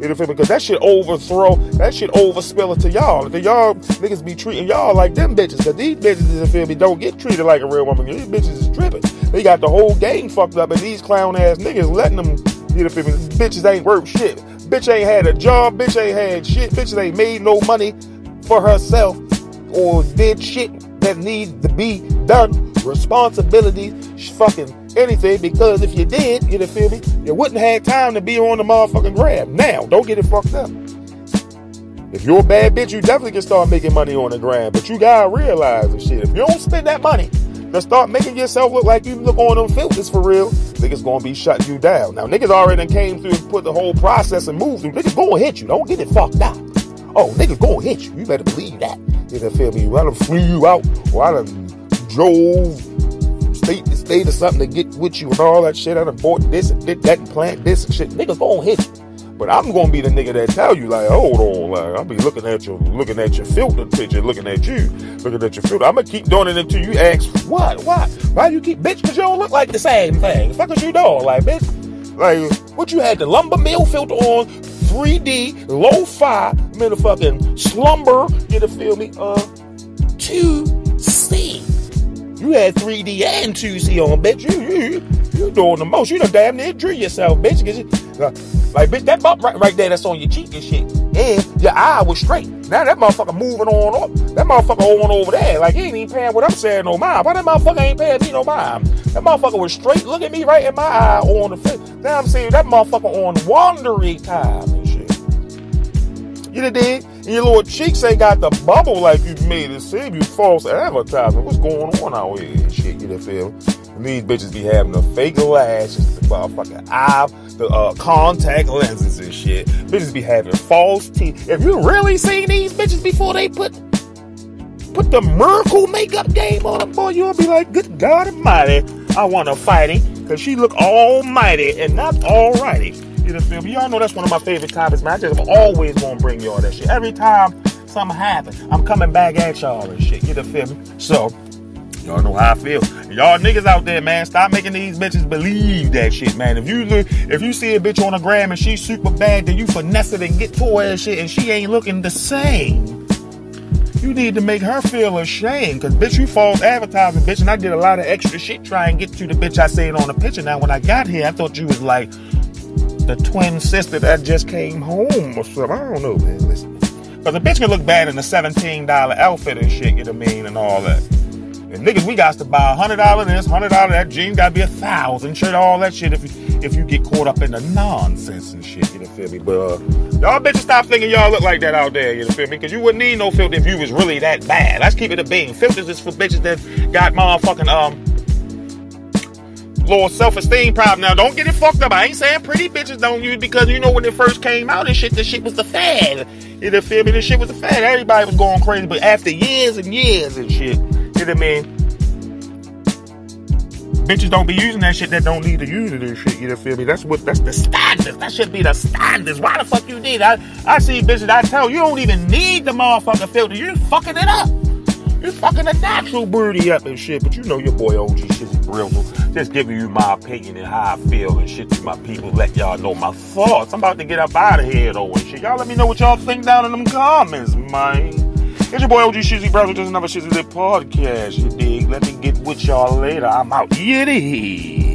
You know feel me? Because that shit overthrow, that shit overspill it to y'all. The y'all niggas be treating y'all like them bitches. Because these bitches, you feel me, don't get treated like a real woman. These bitches is tripping. They got the whole game fucked up, and these clown ass niggas letting them, you know feel me? Bitches ain't worth shit. Bitch ain't had a job. Bitch ain't had shit. Bitch ain't made no money for herself or did shit that needs to be done. Responsibilities, fucking anything. Because if you did, you know feel me, you wouldn't have time to be on the motherfucking gram. Now, don't get it fucked up. If you're a bad bitch, you definitely can start making money on the gram. But you gotta realize and shit. If you don't spend that money to start making yourself look like you look on them filters for real, niggas gonna be shutting you down. Now niggas already came through and put the whole process and moved through. Niggas gonna hit you. Don't get it fucked up. Oh, niggas gonna hit you. You better believe that. You know, feel me? I done flew you out, or I done drove state to state or something to get with you and all that shit. I done bought this and did that and plant this and shit. Niggas gonna hit you. But I'm gonna be the nigga that tell you like, hold on, like I'll be looking at you, looking at your filter picture, looking at you, looking at your filter. I'm gonna keep doing it until you ask, what, why, why you keep, bitch? Cause you don't look like the same thing. The fuck is you doing, like, bitch? Like, what you had the lumber mill filter on, 3D, lo-fi, motherfucking slumber, you know, feel me? Uh, 2C. You had 3D and 2C on, bitch. You, you, you doing the most. You done damn near drew yourself, bitch. You, uh, like, bitch, that bump right, right there that's on your cheek and shit. And your eye was straight. Now that motherfucker moving on up. That motherfucker on over there. Like, he ain't even paying what I'm saying no mind. Why that motherfucker ain't paying me no mind? That motherfucker was straight looking me right in my eye on the face. Now I'm saying that motherfucker on wandering time and shit. You know, dig? And your little cheeks ain't got the bubble like you made it seem. You false advertising. What's going on out here shit? You feel? And these bitches be having the fake lashes, the motherfucking eye, the uh, contact lenses and shit. Bitches be having false teeth. If you really seen these bitches before they put put the miracle makeup game on them, boy, you'll be like, good God Almighty, I want to fight him because she look almighty and not alrighty. You know, feel me? Y'all know that's one of my favorite topics, man. I just always gonna bring y'all that shit. Every time something happens, I'm coming back at y'all and shit. You know, feel me? So. Y'all know how I feel. Y'all niggas out there, man, stop making these bitches believe that shit, man. If you look, if you see a bitch on a gram and she's super bad, then you finesse it and get to her and shit, and she ain't looking the same. You need to make her feel ashamed, cause bitch, you false advertising, bitch, and I did a lot of extra shit trying to get to the bitch I said on the picture. Now, when I got here, I thought you was like the twin sister that just came home or something. I don't know, man. Listen, cause a bitch can look bad in a seventeen dollar outfit and shit. You know what I mean, and all that. And niggas, we got to buy a hundred dollar this, hundred dollar that. Jeans got to be a thousand. Shit, all that shit. If you if you get caught up in the nonsense and shit, you know feel me? But uh, y'all bitches stop thinking y'all look like that out there. You know feel me? Because you wouldn't need no filter if you was really that bad. Let's keep it a being. Filters is for bitches that got motherfucking um. Low self-esteem problem. Now, don't get it fucked up. I ain't saying pretty bitches don't use because you know when it first came out and shit, the shit was the fad. You know, feel me? This shit was the fad. Everybody was going crazy, but after years and years and shit, you know what I mean? Bitches don't be using that shit that don't need to use it and shit. You know, feel me? That's what that's the standards. That should be the standards. Why the fuck you need? I I see bitches. I tell you, you don't even need the motherfucking filter. You're fucking it up. You're fucking a natural booty up and shit. But you know your boy OG shit is real. Just giving you my opinion and how I feel and shit to my people. Let y'all know my thoughts. I'm about to get up out of here though and shit. Y'all let me know what y'all think down in them comments, man. It's your boy OG Shizzy Brother, just another Shizzy Podcast, you dig? Let me get with y'all later. I'm out. Yiddy.